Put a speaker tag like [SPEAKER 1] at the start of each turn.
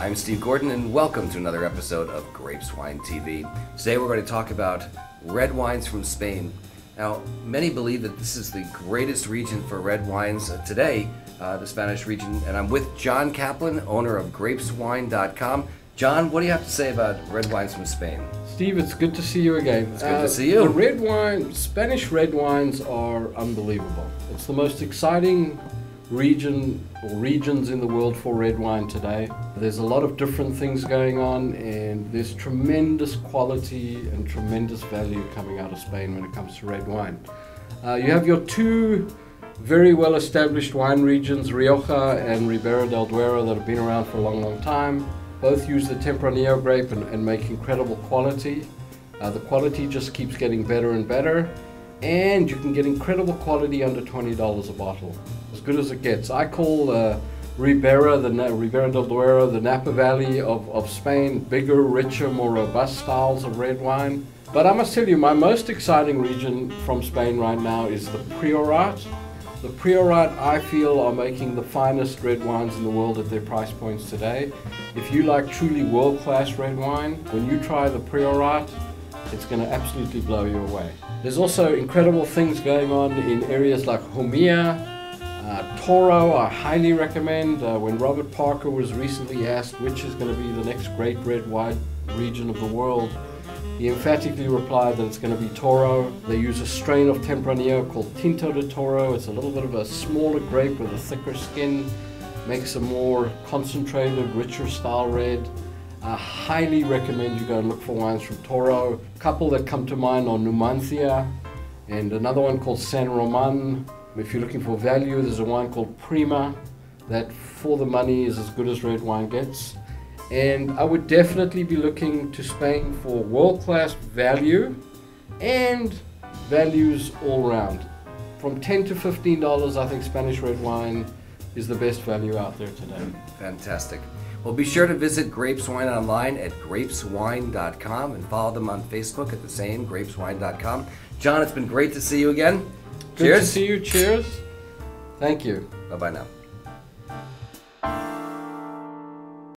[SPEAKER 1] I'm Steve Gordon, and welcome to another episode of Grapes Wine TV. Today we're going to talk about red wines from Spain. Now, many believe that this is the greatest region for red wines uh, today, uh, the Spanish region, and I'm with John Caplan, owner of grapeswine.com. John, what do you have to say about red wines from Spain?
[SPEAKER 2] Steve, it's good to see you again.
[SPEAKER 1] It's good to see you.
[SPEAKER 2] The red wine, Spanish red wines are unbelievable. It's the most exciting region or regions in the world for red wine today. There's a lot of different things going on, and there's tremendous quality and tremendous value coming out of Spain when it comes to red wine. Uh, you have your two very well established wine regions, Rioja and Ribera del Duero, that have been around for a long, long time. Both use the Tempranillo grape and, and make incredible quality. Uh, the quality just keeps getting better and better and you can get incredible quality under $20 a bottle. As good as it gets. I call uh, Ribera, the Na- Ribera del Duero, the Napa Valley of, of Spain, bigger, richer, more robust styles of red wine. But I must tell you, my most exciting region from Spain right now is the Priorat. The Priorat, I feel, are making the finest red wines in the world at their price points today. If you like truly world-class red wine, when you try the Priorat, it's going to absolutely blow you away. There's also incredible things going on in areas like Jumilla, uh, Toro, I highly recommend. Uh, when Robert Parker was recently asked which is going to be the next great red wine region of the world, he emphatically replied that it's going to be Toro. They use a strain of Tempranillo called Tinto de Toro. It's a little bit of a smaller grape with a thicker skin, makes a more concentrated, richer style red. I highly recommend you go and look for wines from Toro. A couple that come to mind are Numanthia and another one called San Roman. If you're looking for value, there's a wine called Prima that for the money is as good as red wine gets. And I would definitely be looking to Spain for world-class value and values all around. From 10 to $15, I think Spanish red wine is the best value out there today.
[SPEAKER 1] Fantastic. Well, be sure to visit Grapes Wine online at grapeswine.com and follow them on Facebook at the same, grapeswine.com. John, it's been great to see you again.
[SPEAKER 2] Good
[SPEAKER 1] Cheers.
[SPEAKER 2] to see you. Cheers. Thank you.
[SPEAKER 1] Bye bye now.